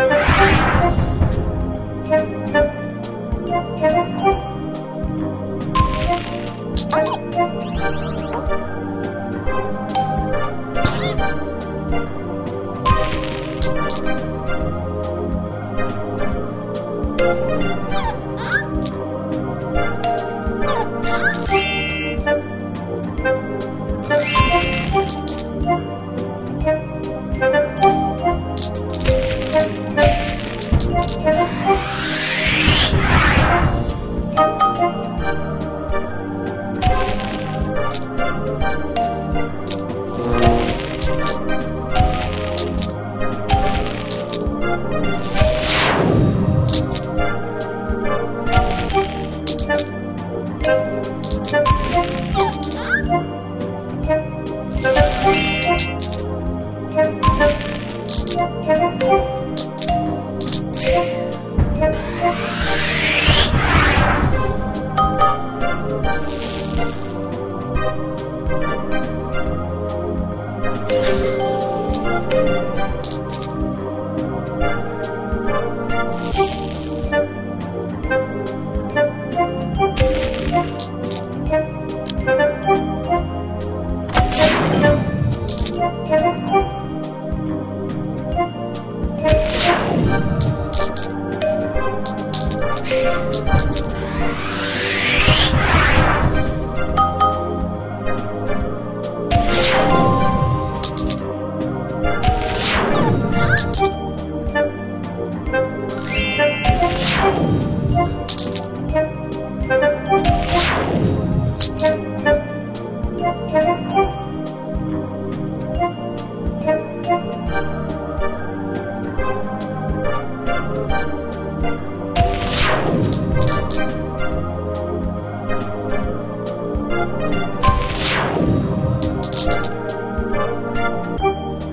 Ah! 嗯。